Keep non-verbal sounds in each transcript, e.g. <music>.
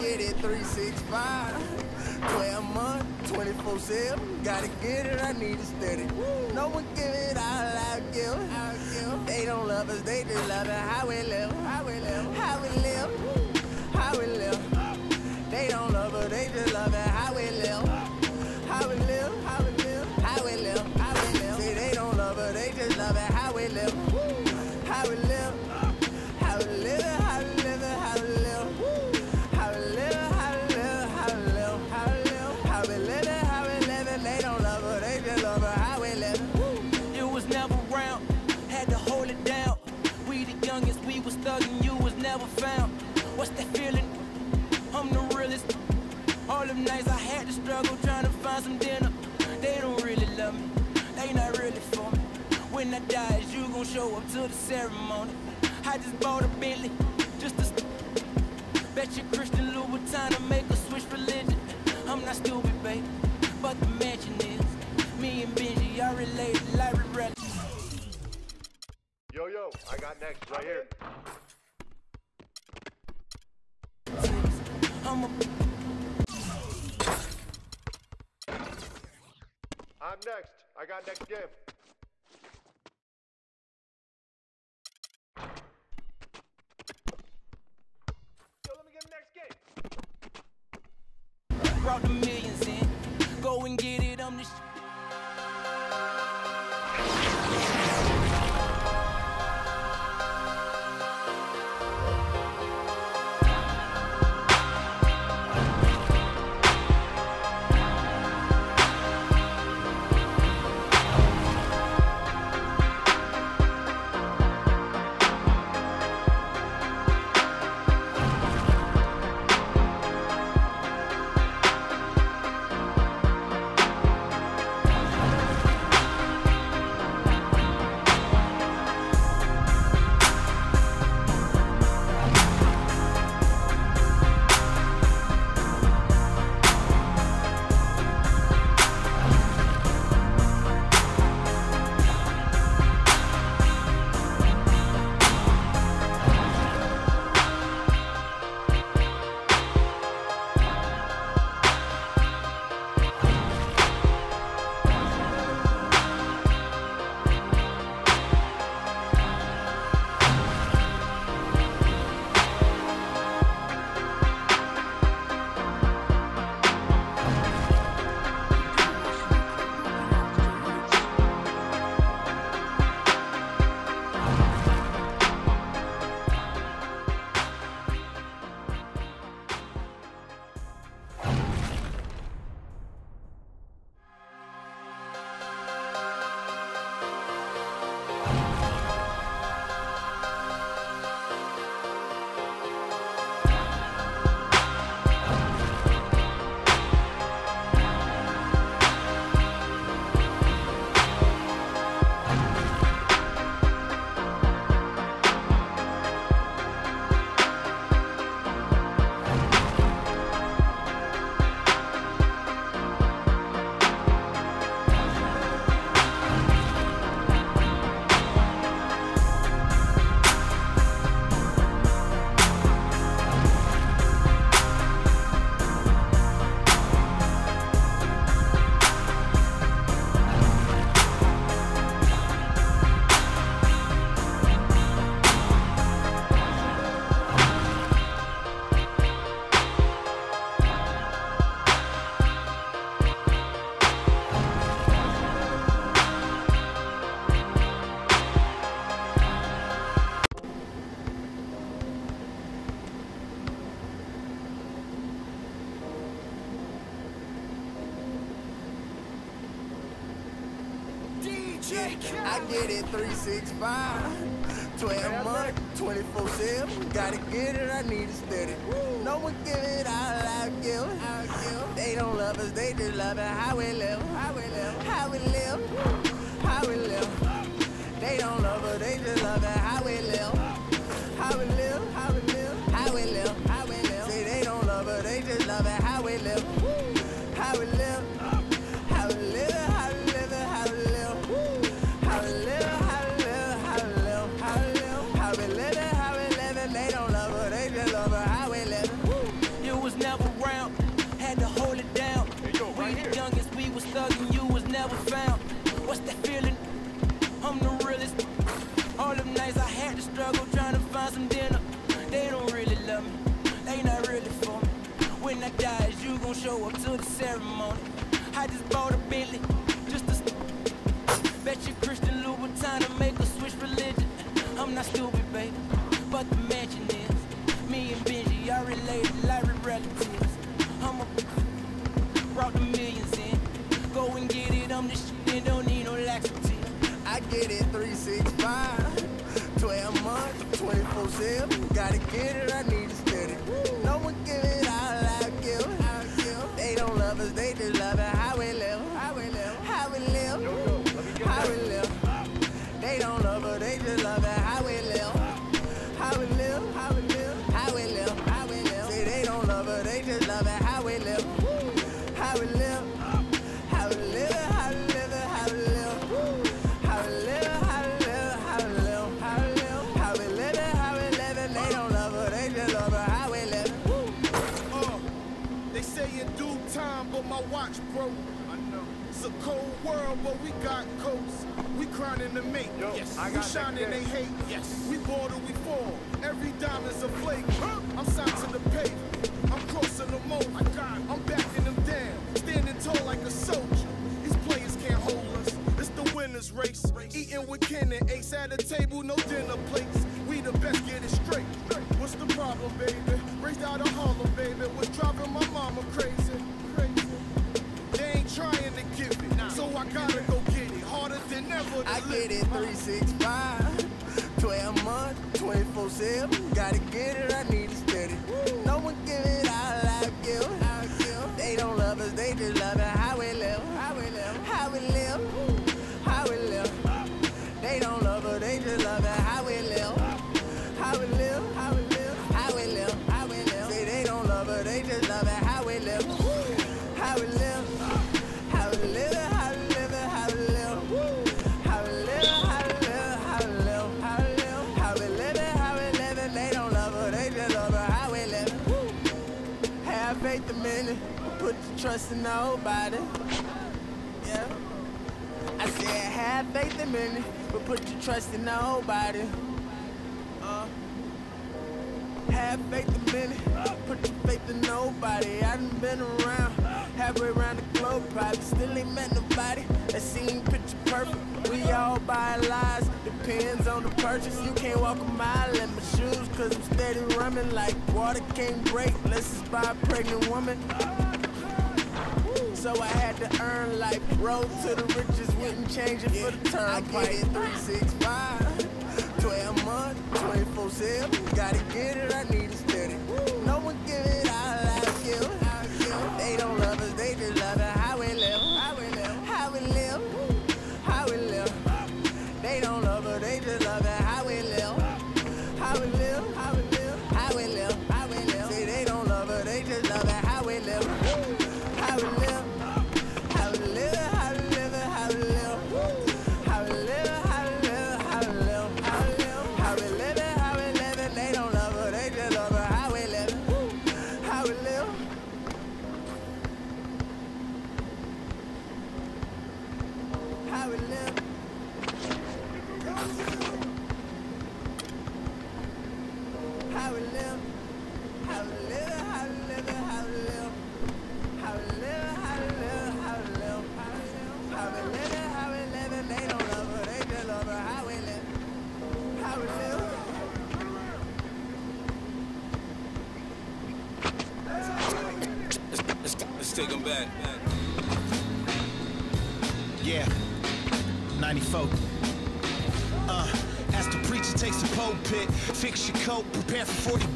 get it 365. 12 months, 24 7. Gotta get it, I need it steady. No one give it all I give. I give. They don't love us, they just love it. How we live, how we live, how we live, how we live. They don't love us, they just love it. Show up to the ceremony? I just bought a Bentley, just to Bet your Christian Louboutin to make a switch religion. I'm not stupid, baby, but the mansion is. Me and Benji are related like we rel- Yo, yo, I got next right here. I'm a I'm next. I got next game. Brought the I get it 365. 12 months, 24 7. Gotta get it, I need it steady. No one give it all I give. They don't love us, they just love it. How we live, how we live, how we live, how we live. They don't love us, they just love it. How we live, how we live, how we live, how we live, how we live. See, they don't love us, they just love it. How we live, how we live, show up to the ceremony. I just bought a Bentley, just to bet you Christian Louboutin to make a switch religion. I'm not stupid, baby, but the mansion is. Me and Benji are related like relatives. I'm a brought the millions in. Go and get it, I'm the shit, and don't need no laxative. I get it 365, 12 months, 24 7. Gotta get it, I need watch broke. I know. It's a cold world, but we got coats. We grinding the make. Yo, yes. I we shining, they hate. Yes. We border, we fall. Every diamond's a flake. Huh? I'm signed to the pavement. I'm crossing the moat. I got. I'm backing them down. Standing tall like a soldier. These players can't hold us. It's the winner's race. Eating with Ken and Ace at a table, no dinner plates. We the best, get it to get it 365, 12 months, 24 7. Gotta get it, I need it steady. No one give it I give. They don't love us, they just love it. Trust in nobody. Yeah. I said have faith in me, but put your trust in nobody. Uh. Have faith a minute, put your faith in nobody. I done been around, halfway around the globe, probably still ain't met nobody that seem picture perfect. We all buy lies, depends on the purchase. You can't walk a mile in my shoes, cause I'm steady running like water can't break. Let's just buy a pregnant woman. So I had to earn life. Road to the riches, wouldn't change it for the turnpike. I get it 365, 12 months, 24 7. Gotta get it, I need it steady. No one give it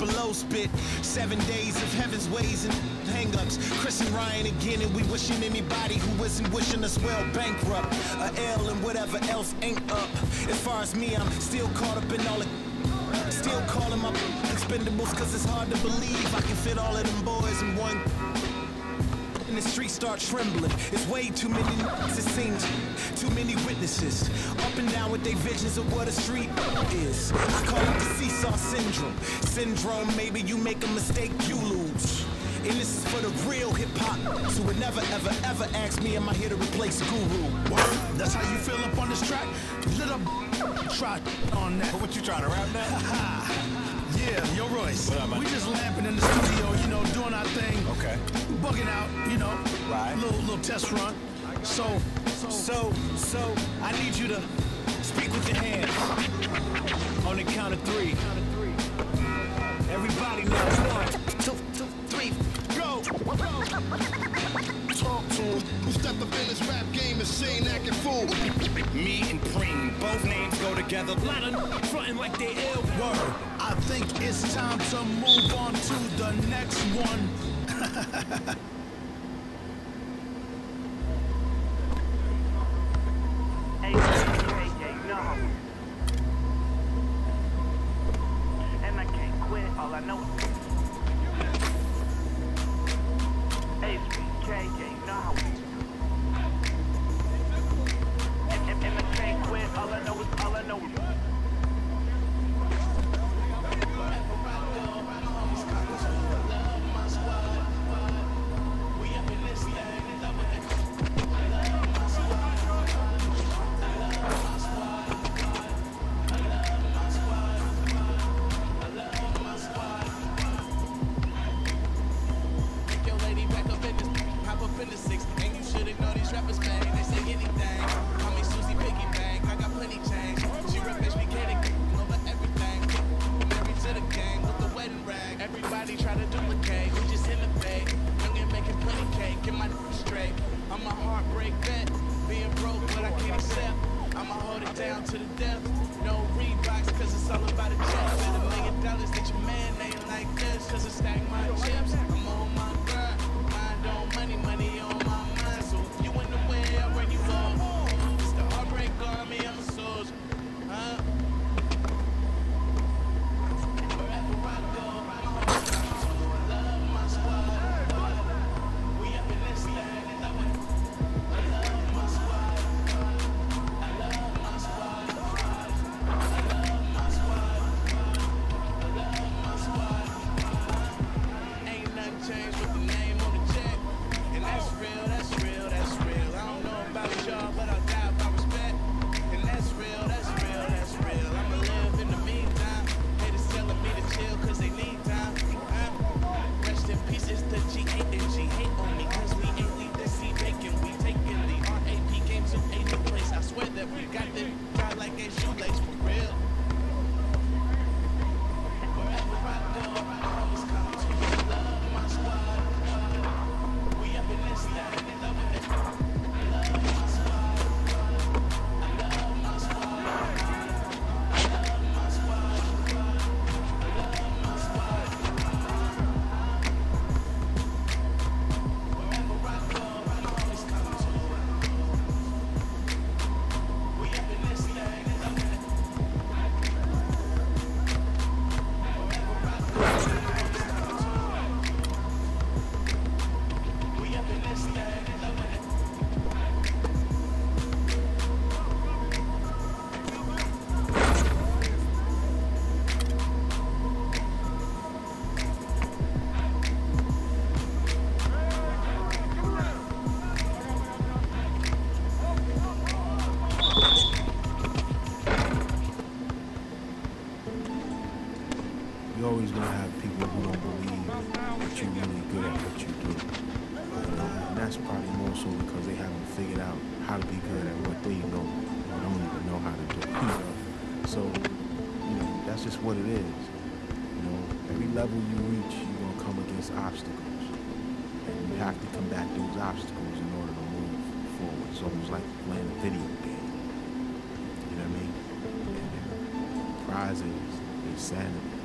below spit. Seven days of heaven's ways and hang-ups. Chris and Ryan again, and we wishing anybody who isn't wishing us well bankrupt. A L and whatever else ain't up. As far as me, I'm still caught up in all the Still calling my expendables cause it's hard to believe I can fit all of them boys in one and the streets start trembling. It's way too many it seems. Too many witnesses. Up and down with their visions of what a street is. I call it Syndrome. Syndrome, maybe you make a mistake, you lose. And this is for the real hip hop. So would never, ever, ever ask me, am I here to replace Guru? Word? That's how you feel up on this track? Little try on that. What you trying to rap now? <laughs> Yeah, yo, Royce. What up, man? We just lamping in the studio, you know, doing our thing. Okay. Bugging out, you know. Right. Little, little test run. So, so, so, so, I need you to speak with your hands three. Everybody knows one, two, two, three, go. Talk to him. Who stepped up in this rap game and saying acting fool? Me and Preem, both names go together. A lot of like they ill. Word. I think it's time to move on to the next one. <laughs> Break vet. Being broke, but I can't accept. I'ma hold it down to the death. No Reeboks, cause it's all about a check. And a million dollars that your man ain't like this, cause it stack my chips. I'm on my That's just what it is. You know, every level you reach, you're gonna come against obstacles. And you have to combat those obstacles in order to move forward. It's almost like playing a video game. You know what I mean? And the prize is insanity.